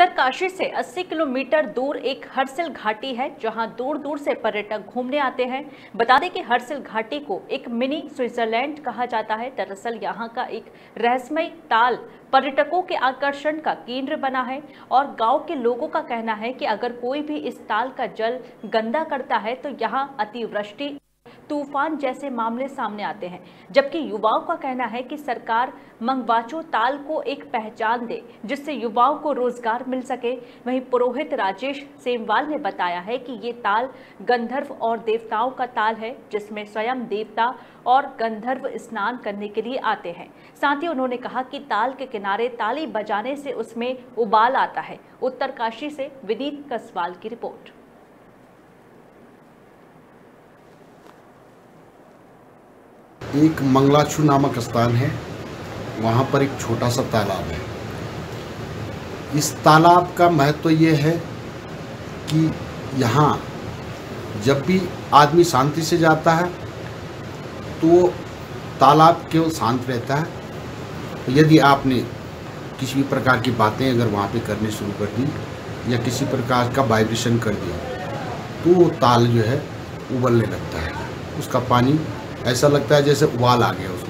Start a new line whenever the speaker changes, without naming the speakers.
उत्तरकाशी से 80 किलोमीटर दूर एक हरसिल घाटी है, जहाँ दूर दूर से पर्यटक घूमने आते हैं। बता दें कि हरसिल घाटी को एक मिनी स्विट्जरलैंड कहा जाता है। दरअसल यहाँ का एक रहस्यमय ताल पर्यटकों के आकर्षण का केंद्र बना है और गाँव के लोगों का कहना है कि अगर कोई भी इस ताल का जल गंदा करता है तो यहाँ अतिवृष्टि तूफ़ान जैसे मामले सामने आते हैं, जबकि युवाओं का कहना है कि सरकार मंगवाचो ताल को एक पहचान दे, जिससे युवाओं को रोज़गार मिल सके। वहीं पुरोहित राजेश सेमवाल ने बताया है कि ये ताल गंधर्व और देवताओं का ताल है, जिसमें स्वयं देवता और गंधर्व स्नान करने के लिए आते हैं। साथ ही उन्होंने कहा कि ताल के किनारे ताली बजाने से उसमें उबाल आता है। उत्तरकाशी से विनीत कसवाल की रिपोर्ट।
एक मंगलाचू नामक स्थान है। वहाँ पर एक छोटा सा तालाब है। इस तालाब का महत्व तो ये है कि यहाँ जब भी आदमी शांति से जाता है तो तालाब केवल शांत रहता है। यदि आपने किसी भी प्रकार की बातें अगर वहाँ पे करनी शुरू कर दी या किसी प्रकार का वाइब्रेशन कर दिया तो वो ताल जो है, उबलने लगता है। उसका पानी ऐसा लगता है जैसे उबाल आ गया उसमें।